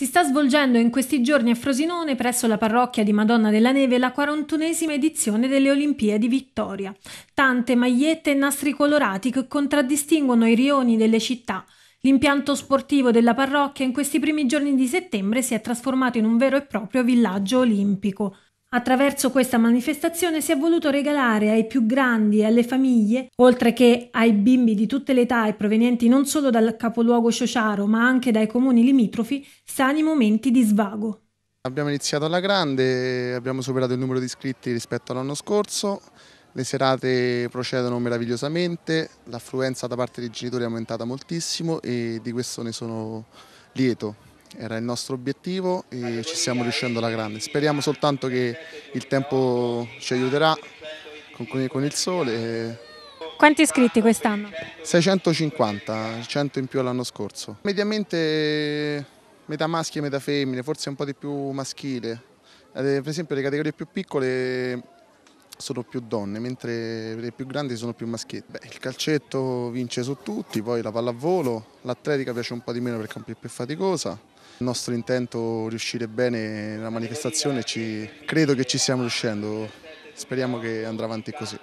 Si sta svolgendo in questi giorni a Frosinone, presso la parrocchia di Madonna della Neve, la 41esima edizione delle Olimpiadi Vittoria. Tante magliette e nastri colorati che contraddistinguono i rioni delle città. L'impianto sportivo della parrocchia in questi primi giorni di settembre si è trasformato in un vero e proprio villaggio olimpico. Attraverso questa manifestazione si è voluto regalare ai più grandi e alle famiglie, oltre che ai bimbi di tutte le età e provenienti non solo dal capoluogo Ciociaro, ma anche dai comuni limitrofi, sani momenti di svago. Abbiamo iniziato alla grande, abbiamo superato il numero di iscritti rispetto all'anno scorso, le serate procedono meravigliosamente, l'affluenza da parte dei genitori è aumentata moltissimo e di questo ne sono lieto era il nostro obiettivo e ci stiamo riuscendo alla grande. Speriamo soltanto che il tempo ci aiuterà con, il sole. Quanti iscritti quest'anno? 650, 100 in più l'anno scorso. Mediamente metà maschi e metà femmine, forse un po' di più maschile. Eh, per esempio le categorie più piccole sono più donne, mentre le più grandi sono più maschietti. Beh, il calcetto vince su tutti, poi la pallavolo, l'atletica piace un po' di meno perché è un po' più faticosa. Il nostro intento è riuscire bene nella manifestazione, ci, credo che ci stiamo riuscendo, speriamo che andrà avanti così.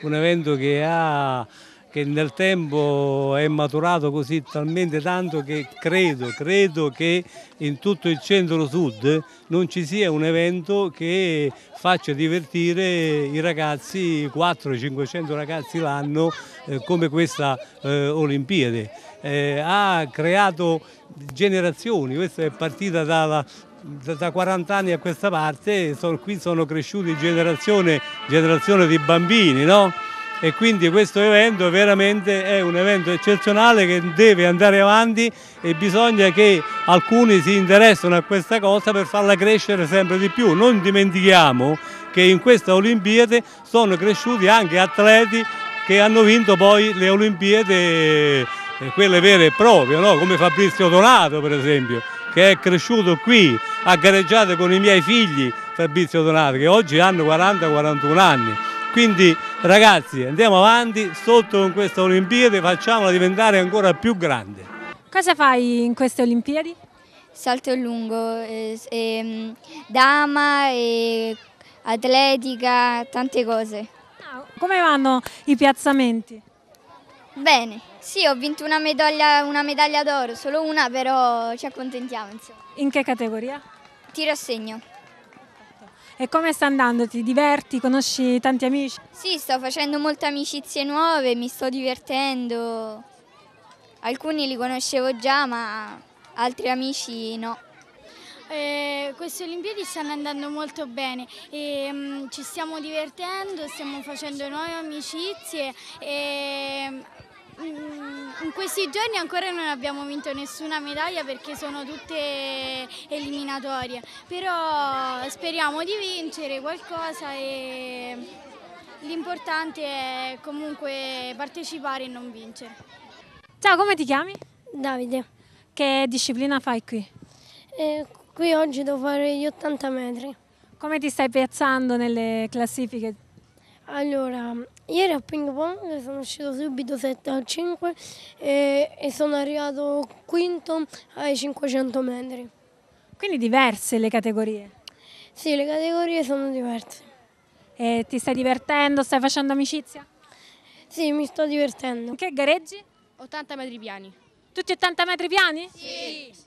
Un evento che ha che nel tempo è maturato così talmente tanto che credo, credo che in tutto il centro-sud non ci sia un evento che faccia divertire i ragazzi, 400-500 ragazzi l'anno eh, come questa eh, Olimpiade. Eh, ha creato generazioni, questa è partita dalla, da 40 anni a questa parte, sono, qui sono cresciuti generazione, generazione di bambini, no? E quindi questo evento veramente è un evento eccezionale che deve andare avanti e bisogna che alcuni si interessino a questa cosa per farla crescere sempre di più. Non dimentichiamo che in questa Olimpiade sono cresciuti anche atleti che hanno vinto poi le Olimpiadi, eh, quelle vere e proprie, no? come Fabrizio Donato per esempio, che è cresciuto qui, ha gareggiato con i miei figli Fabrizio Donato, che oggi hanno 40-41 anni. Quindi ragazzi andiamo avanti, sotto con questa Olimpiade facciamola diventare ancora più grande. Cosa fai in queste Olimpiadi? Salto lungo, eh, eh, dama, eh, atletica, tante cose. Ah, come vanno i piazzamenti? Bene, sì ho vinto una medaglia, una medaglia d'oro, solo una però ci accontentiamo. Insomma. In che categoria? Tiro a segno. E come sta andando? Ti diverti? Conosci tanti amici? Sì, sto facendo molte amicizie nuove, mi sto divertendo. Alcuni li conoscevo già, ma altri amici no. Eh, queste Olimpiadi stanno andando molto bene e, um, ci stiamo divertendo, stiamo facendo nuove amicizie e Mm, in questi giorni ancora non abbiamo vinto nessuna medaglia perché sono tutte eliminatorie, però speriamo di vincere qualcosa e l'importante è comunque partecipare e non vincere. Ciao, come ti chiami? Davide. Che disciplina fai qui? Eh, qui oggi devo fare gli 80 metri. Come ti stai piazzando nelle classifiche? Allora, ieri a ping pong sono uscito subito 7 a 5 e, e sono arrivato quinto ai 500 metri. Quindi diverse le categorie? Sì, le categorie sono diverse. E ti stai divertendo? Stai facendo amicizia? Sì, mi sto divertendo. Che gareggi? 80 metri piani. Tutti 80 metri piani? Sì.